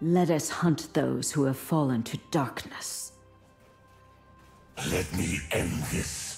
Let us hunt those who have fallen to darkness. Let me end this.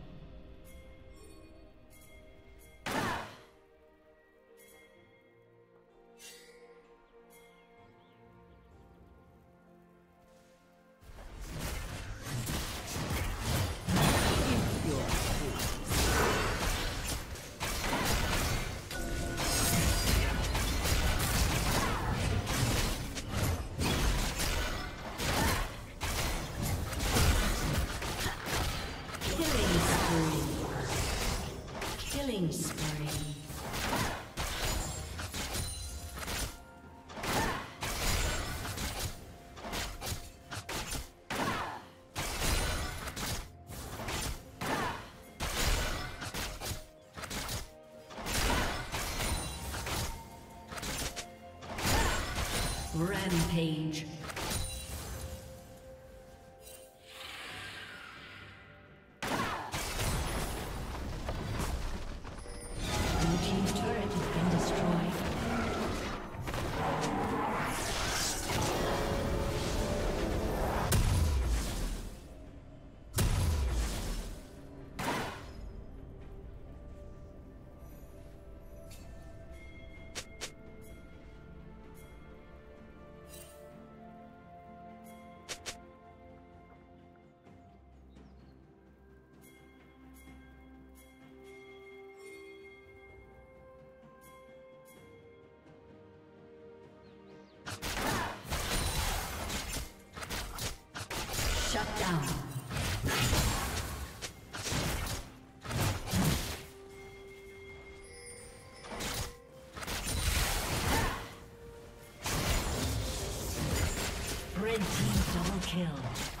Rampage. Kill.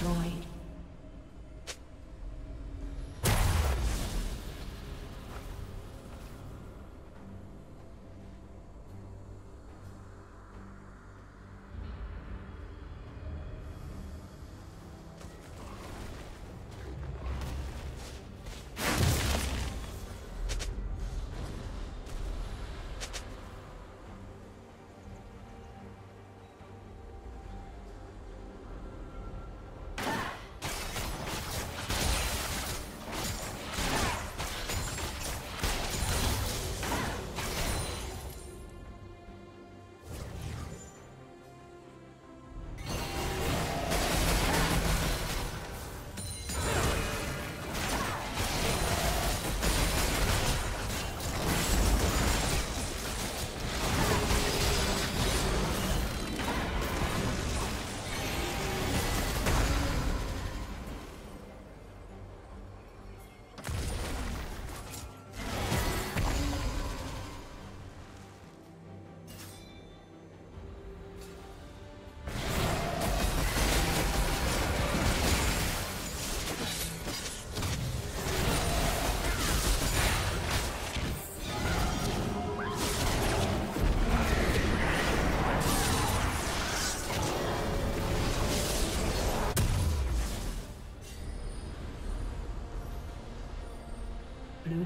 Destroyed.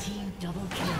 Team double kill.